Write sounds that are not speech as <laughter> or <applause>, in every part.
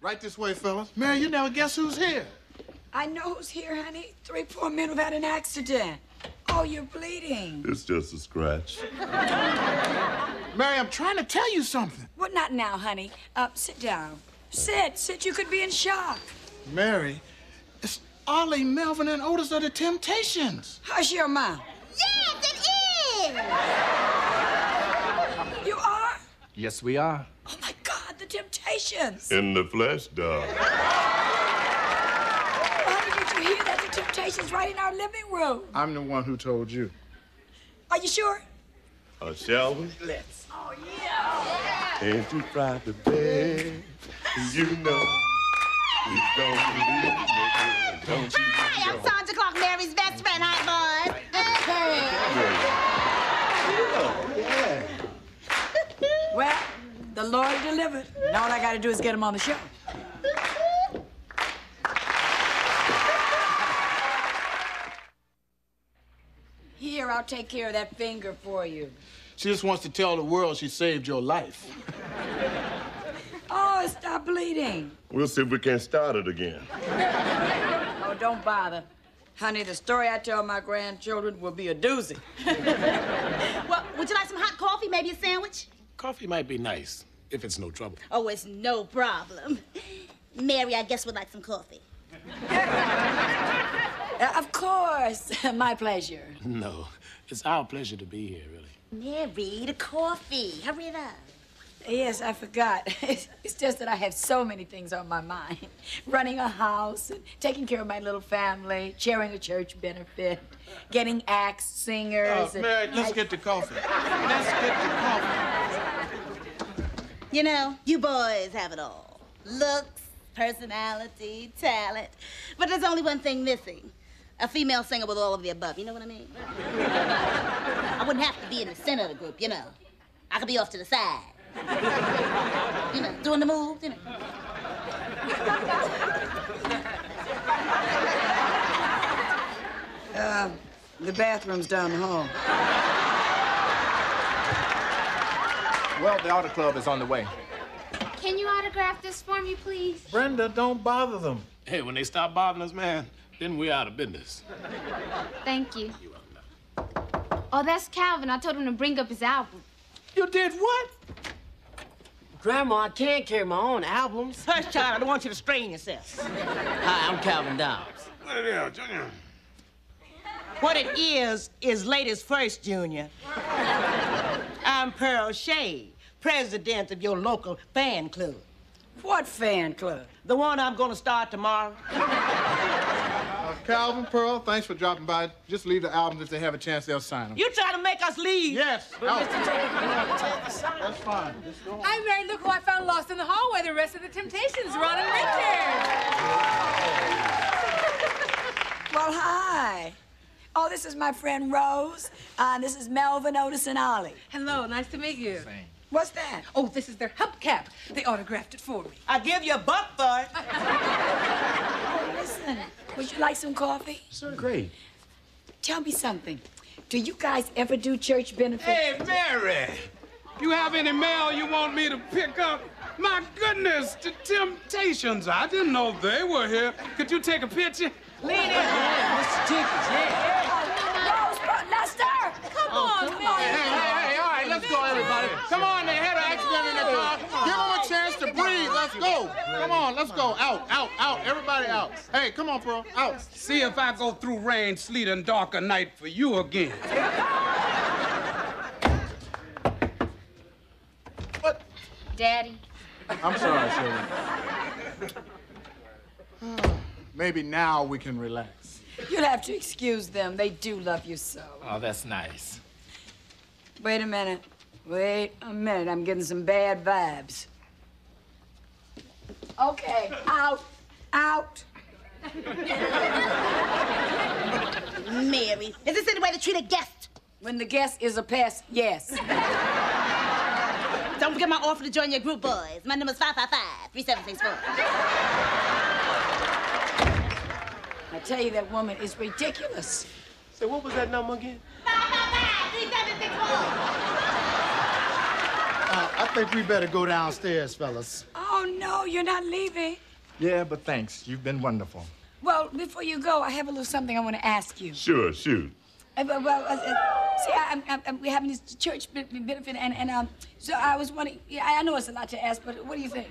Right this way, fellas. Mary, you never guess who's here. I know who's here, honey. Three poor men who've had an accident. Oh, you're bleeding. It's just a scratch. <laughs> Mary, I'm trying to tell you something. Well, not now, honey. Uh, sit down. Sit, sit. You could be in shock. Mary, it's Ollie, Melvin, and Otis of the Temptations. Hush your mouth. Yes, it is! You are? Yes, we are. Oh, my God, the Temptations. In the flesh, dog. Well, honey, did you hear that? The Temptations right in our living room. I'm the one who told you. Are you sure? Uh, shall we? Let's. Oh, yeah. Ain't you tried to beg? You know we don't believe it, don't you? Hi, I'm Sandra Clark, Mary's best friend. Hi, boys. Well, the Lord delivered. Now all I got to do is get him on the show. Here, I'll take care of that finger for you. She just wants to tell the world she saved your life. Oh, stop bleeding. We'll see if we can start it again. Oh, don't bother. Honey, the story I tell my grandchildren will be a doozy. <laughs> Well, would you like some hot coffee, maybe a sandwich? Coffee might be nice, if it's no trouble. Oh, it's no problem. Mary, I guess we'd like some coffee. <laughs> Uh, of course. <laughs> my pleasure. No, it's our pleasure to be here, really. Mary, the coffee. Hurry it up. Yes, I forgot. <laughs> It's, it's just that I have so many things on my mind. Running a house, and taking care of my little family, chairing a church benefit, getting acts, singers. Uh, and- Mary, let's I- get the coffee. Let's get the coffee. You know, you boys have it all. Looks, personality, talent. But there's only one thing missing. A female singer with all of the above. You know what I mean? I wouldn't have to be in the center of the group, you know. I could be off to the side. You know, doing the moves, you know. Um, the bathroom's down the hall. Well, the auto club is on the way. Can you autograph this for me, please? Brenda, don't bother them. Hey, when they stop bothering us, man, then we're out of business. Thank you. Oh, that's Calvin. I told him to bring up his album. You did what? Grandma, I can't carry my own albums. Hush, child, I don't want you to strain yourself. Hi, I'm Calvin Dobbs. What it is, is ladies first, Junior. I'm Pearl Shay, president of your local fan club. What fan club? The one I'm gonna start tomorrow. Uh, Calvin, Pearl, thanks for dropping by. Just leave the albums if they have a chance, they'll sign them. You try to make us leave. Yes, out. That's fine. Just go on. Hi, Mary. Look who I found lost in the hallway. The rest of the Temptations, Ron and Richard. Well, hi. Oh, this is my friend Rose. Uh, this is Melvin, Otis, and Ollie. Hello, nice to meet you. What's that? Oh, this is their hubcap. They autographed it for me. I give you a buck for it. <laughs> Listen, would you like some coffee? Sir, great. Tell me something. Do you guys ever do church benefits? Hey, Mary, you have any mail you want me to pick up? My goodness, the Temptations. I didn't know they were here. Could you take a picture? Lean in. Mr. Jenkins, yeah. Rose, Bro- Come on, Hey, hey, hey, all right, let's go, everybody. Come on, they had an accident in the car. Give them a chance to breathe. Let's go. Come on, let's go. Out, out, out. Everybody out. Hey, come on, bro. Out. See if I go through rain, sleet, and darker night for you again. What? Daddy. I'm sorry, Shirley. <sighs> Maybe now we can relax. You'll have to excuse them. They do love you so. Oh, that's nice. Wait a minute. Wait a minute. I'm getting some bad vibes. Okay, out, out. Mary, is this any way to treat a guest? When the guest is a pest, yes. Don't forget my offer to join your group, boys. My number's 555-3764. I tell you, that woman is ridiculous. So what was that number again? 555-3764. Uh, I think we better go downstairs, fellas. Oh, no, you're not leaving. Yeah, but thanks. You've been wonderful. Well, before you go, I have a little something I want to ask you. Sure, shoot. Uh, well, well, uh, uh, see, I, I'm, I'm, I'm, we're having this church benefit, and, and um, so I was wondering. Yeah, I know it's a lot to ask, but what do you think?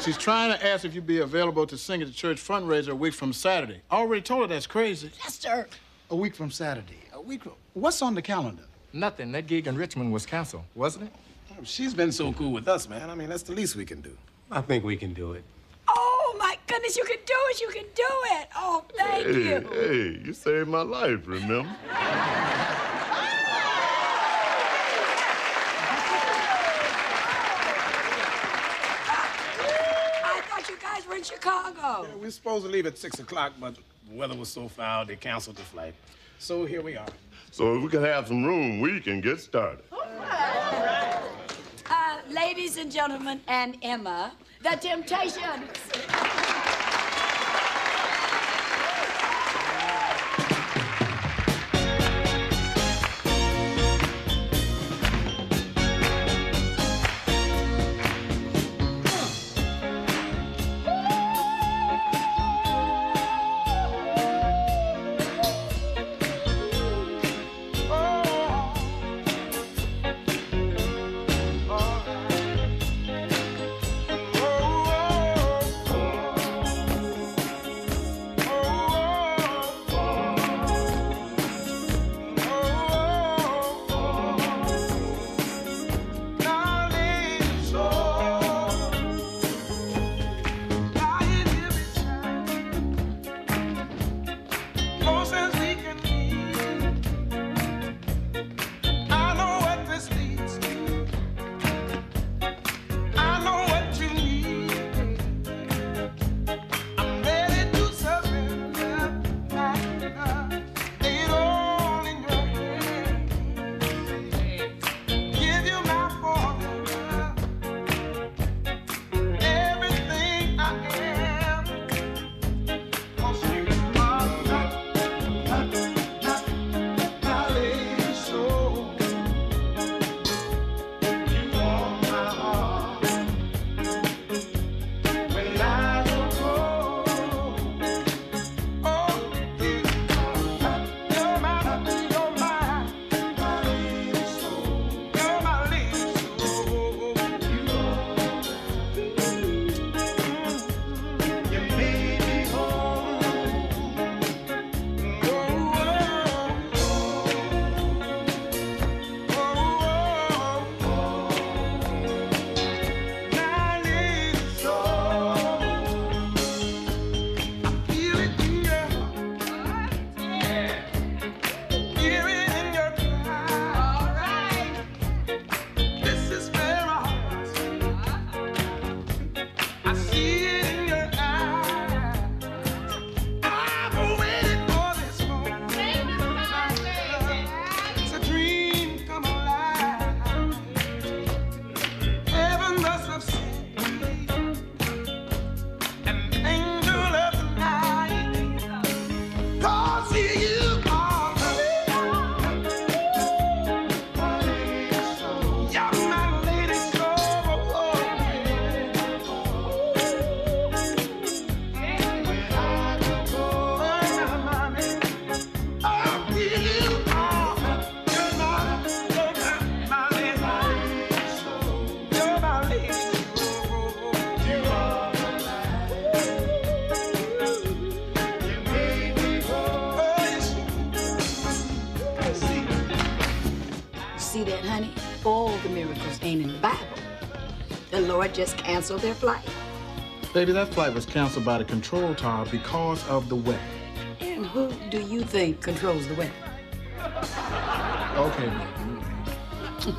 She's trying to ask if you'd be available to sing at the church fundraiser a week from Saturday. I already told her that's crazy. Yes, sir. A week from Saturday. A week from... What's on the calendar? Nothing. That gig in Richmond was canceled, wasn't it? Oh, she's been so cool with us, man. I mean, that's the least we can do. I think we can do it. Oh my goodness, you can do it! You can do it! Oh, thank Hey, you. hey, you saved my life, remember? I thought you guys were in Chicago. We were supposed to leave at 6 o'clock, but the weather was so foul, they canceled the flight. So here we are. So if we can have some room, we can get started. Uh, ladies and gentlemen, and Emma, the Temptations. See that, honey? All the miracles ain't in the Bible. The Lord just canceled their flight. Baby, that flight was canceled by the control tower because of the weather. And who do you think controls the weather? Okay, baby.